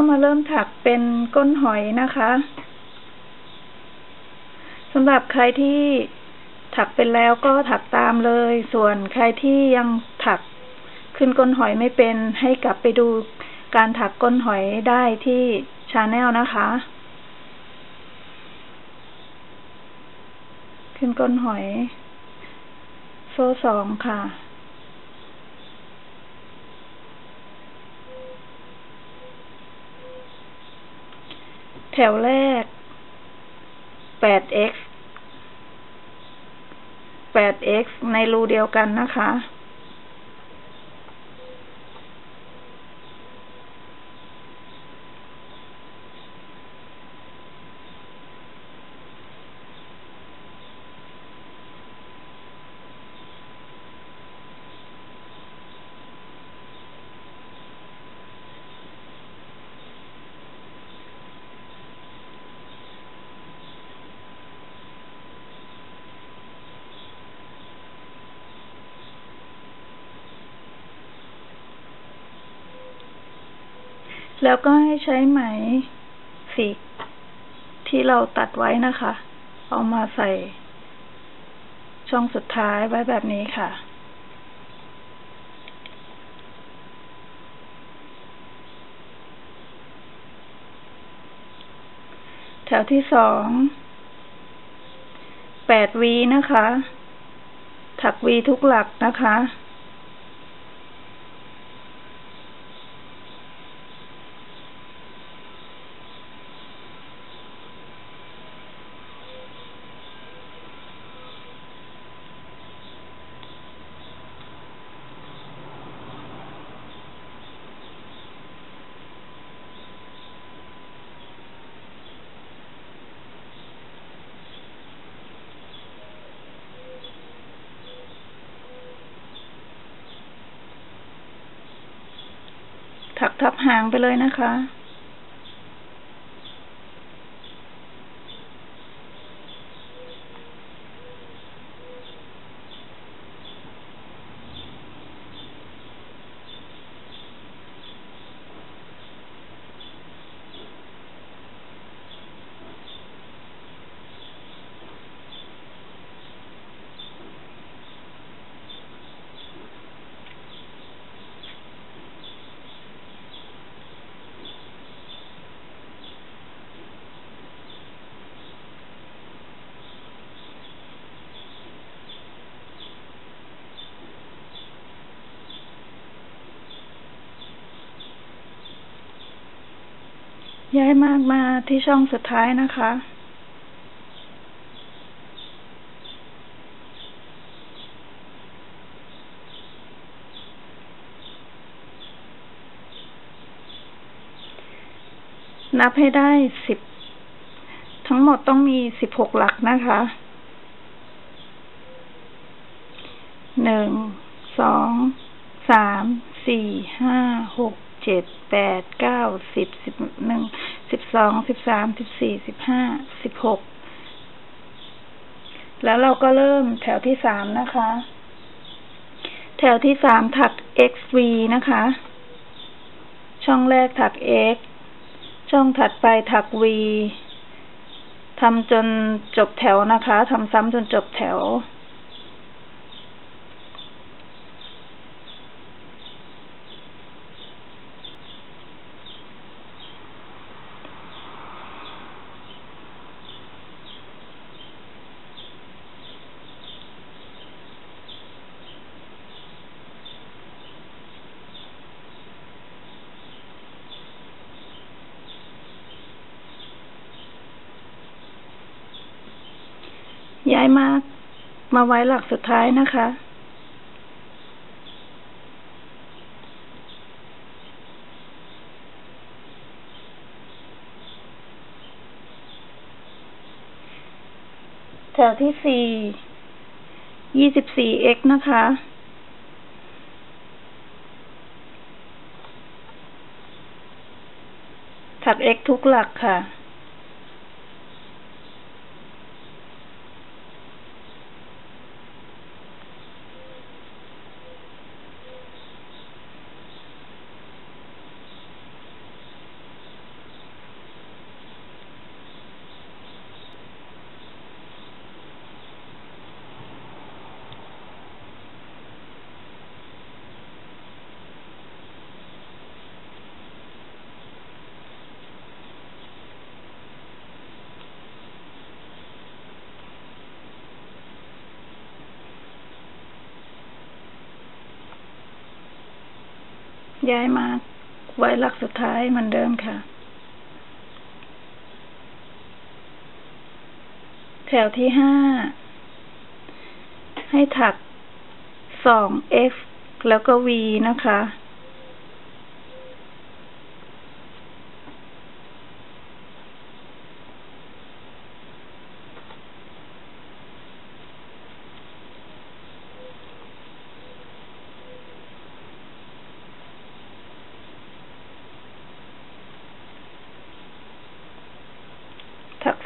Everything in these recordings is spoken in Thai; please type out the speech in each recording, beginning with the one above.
ก็มาเริ่มถักเป็นก้นหอยนะคะสำหรับใครที่ถักเป็นแล้วก็ถักตามเลย ส่วนใครที่ยังถักขึ้นก้นหอยไม่เป็น ให้กลับไปดูการถักก้นหอยได้ที่ channel นะคะ ขึ้นก้นหอย โซ่สองค่ะ ถวแรก 8x 8x ในรูเดียวกันนะคะ แล้วก็ให้ใช้ไหมสีที่เราตัดไว้นะคะ เอามาใส่ ช่องสุดท้ายไว้แบบนี้ค่ะ แถวที่สองแปดวีนะคะ ถักวีทุกหลักนะคะ ถักทับหางไปเลยนะคะ ย้ายมากมาที่ช่องสุดท้ายนะคะ นับให้ได้สิบ ทั้งหมดต้องมีสิบหกหลักนะคะ หนึ่ง สอง สาม สี่ ห้า หก เจ็ดแปดเก้าสิบสิบหนึ่งสิบสองสิบสามสิบสี่สิบห้าสิบหกแล้วเราก็เริ่มแถวที่สามนะคะ แถวที่สามถัก xv นะคะ ช่องแรกถัก x ช่องถัดไปถัก v ทำจนจบแถวนะคะทำซ้ำจนจบแถว ย้ายมา มาไว้หลักสุดท้ายนะคะ แถวที่สี่ยี่สิบสี่ x นะคะ ถัก x ทุกหลักค่ะ ย้ายมาไว้หลักสุดท้ายเหมือนเดิมค่ะ แถวที่ห้า ให้ถักสอง x แล้วก็ v นะคะ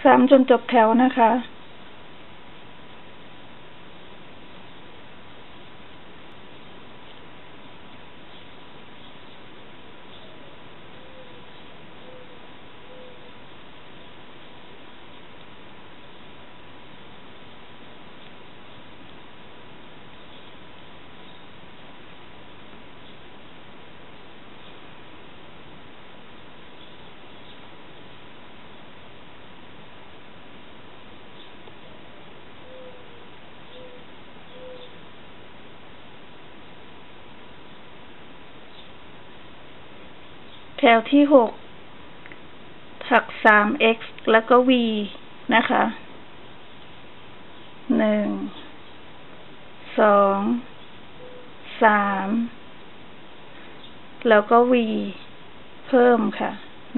ซ้ำจนจบแถวนะคะ แถวที่หกถักสาม x แล้วก็ v นะคะหนึ่งสองสามแล้วก็ v เพิ่มค่ะ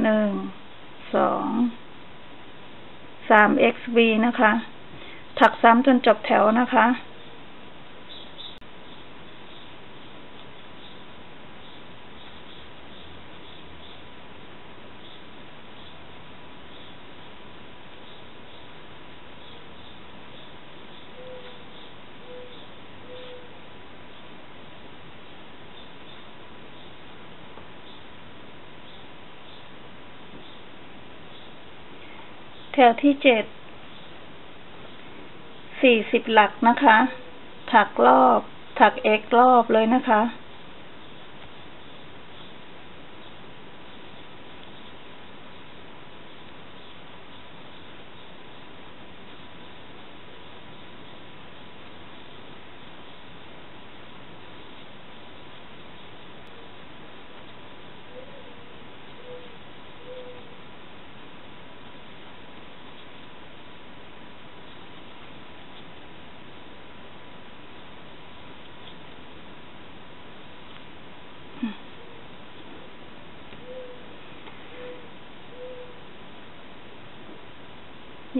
หนึ่งสองสาม x v นะคะ ถักซ้ำจนจบแถวนะคะ แถวที่เจ็ด สี่สิบหลักนะคะ ถักรอบ ถัก x รอบเลยนะคะ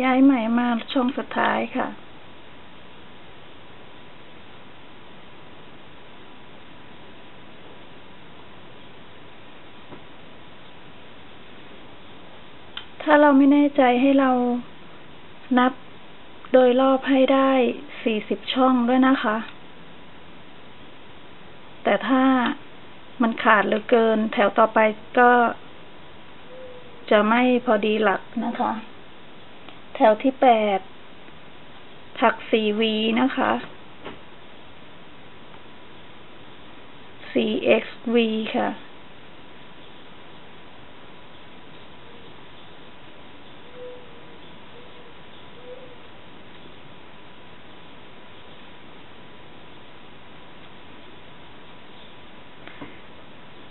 ย้ายใหม่มาช่องสุดท้ายค่ะ ถ้าเราไม่แน่ใจให้เรานับโดยรอบให้ได้สี่สิบช่องด้วยนะคะ แต่ถ้ามันขาดเหลือเกิน แถวต่อไปก็จะไม่พอดีหลักนะคะ แถวที่แปด ถักสี่วีนะคะ 4xv ค่ะ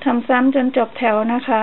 ทำซ้ำจนจบแถวนะคะ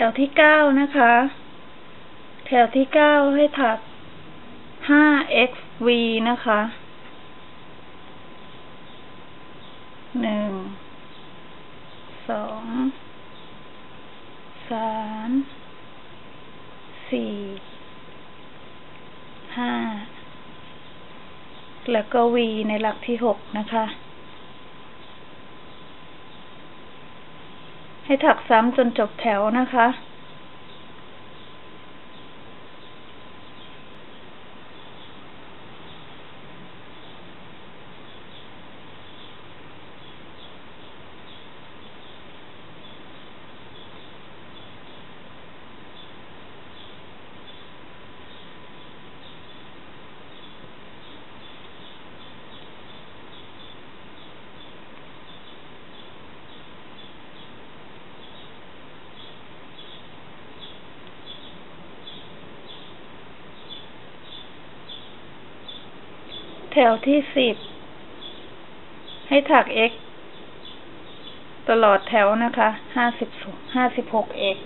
ถวที่เก้านะคะ แถวที่เก้าให้ถัก 5xv นะคะ หนึ่ง สอง สาม สี่ ห้า แล้วก็ v ในหลักที่หกนะคะ ให้ถักซ้ำจนจบแถวนะคะ ถวที่สิบ ให้ถัก x ตลอดแถวนะคะ ห้าสิบห้าสิบหก x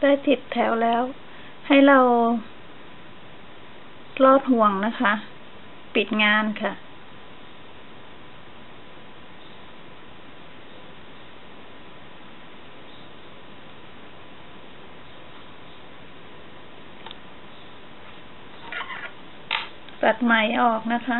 ได้สิบแถวแล้ว ให้เราลอดห่วงนะคะ ปิดงานค่ะ ตัดไหมออกนะคะ